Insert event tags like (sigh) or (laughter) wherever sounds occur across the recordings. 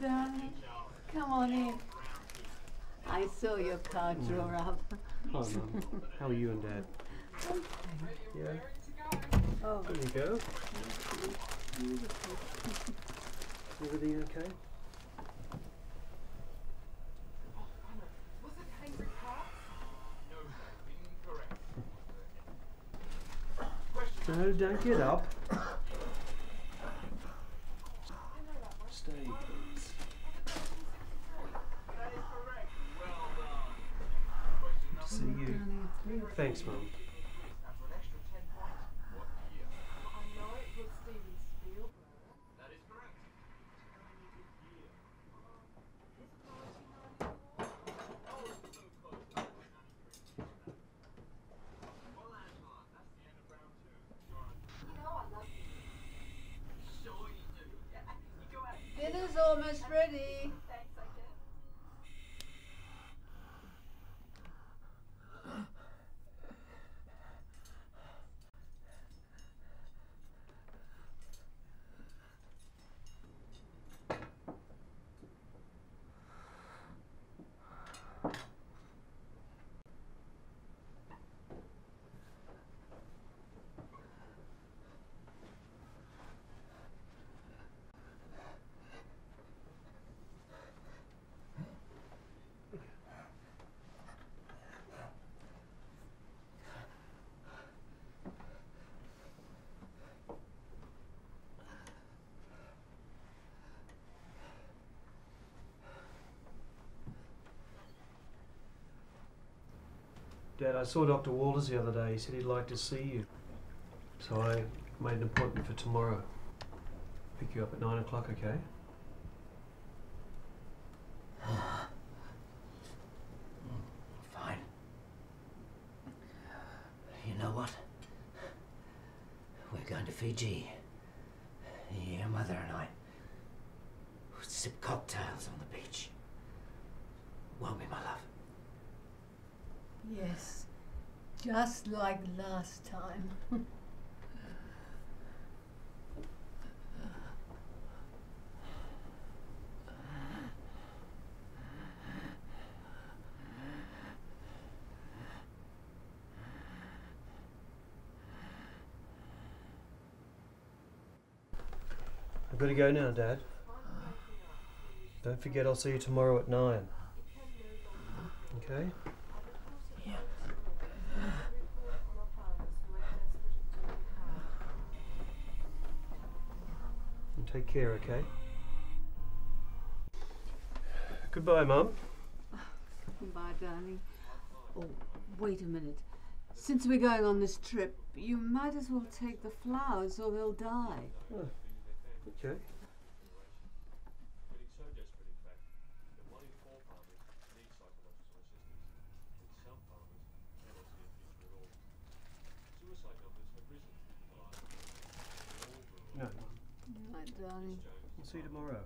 Donnie. Come on in. I saw your car draw up. Oh, How are you and Dad? Okay. Yeah. Oh. There you go. Beautiful. Everything okay? No, don't get up. Thanks, Mum. Dad, I saw Dr. Walters the other day. He said he'd like to see you. So I made an appointment for tomorrow. Pick you up at nine o'clock, okay? (sighs) Fine. You know what? We're going to Fiji. Your mother and I. We'll sip cocktails on the beach. Won't we, my love? Yes, just like last time. I've got to go now, Dad. Don't forget I'll see you tomorrow at nine. Okay? Yeah. And take care, okay? Goodbye, Mum. Goodbye, darling. Oh, wait a minute. Since we're going on this trip, you might as well take the flowers or they'll die. Oh, okay. No, Mum. Right, darling. I'll see you tomorrow.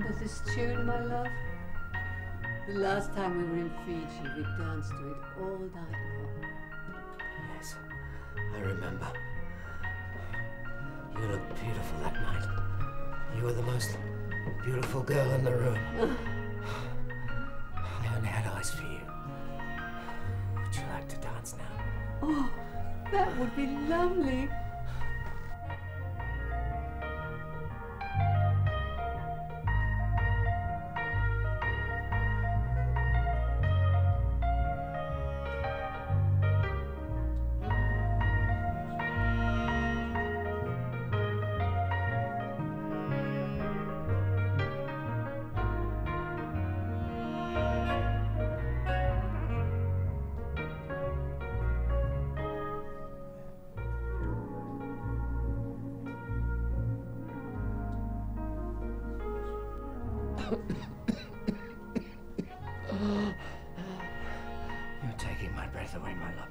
Remember this tune, my love? The last time we were in Fiji, we danced to it all night long. Yes, I remember. You looked beautiful that night. You were the most beautiful girl in the room. (sighs) I only had eyes for you. Would you like to dance now? Oh, that would be lovely. You're taking my breath away, my love.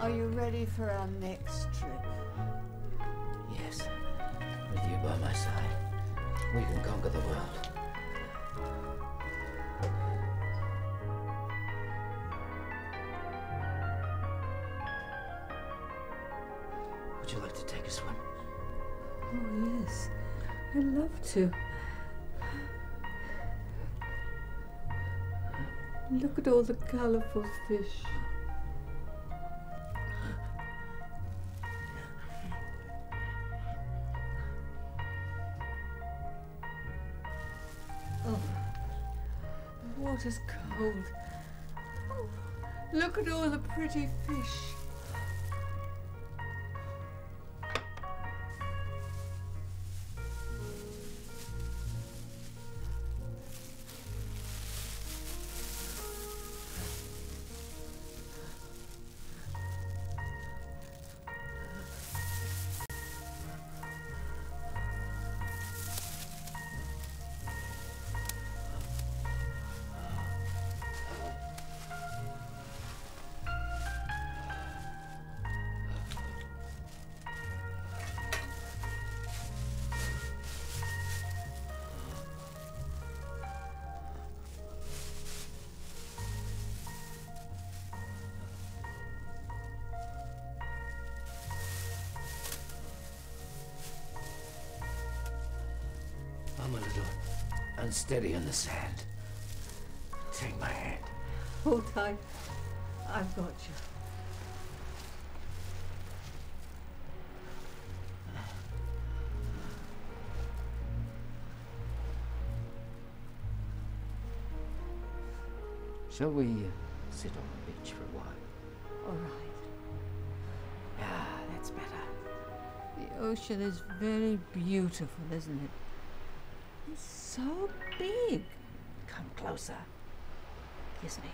Are you ready for our next trip? Yes, with you by my side, we can conquer the world. I'd love to. Look at all the colourful fish. Oh, the water's cold. Oh, look at all the pretty fish. I'm a little unsteady on the sand. Take my hand. Hold tight. I've got you. Shall we uh, sit on the beach for a while? All right. Yeah, that's better. The ocean is very beautiful, isn't it? It's so big. Come closer. Kiss me.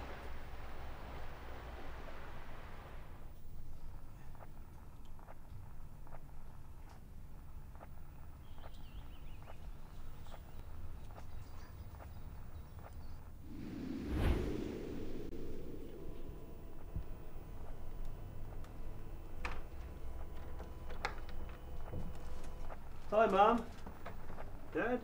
Hi, Mom. Dad.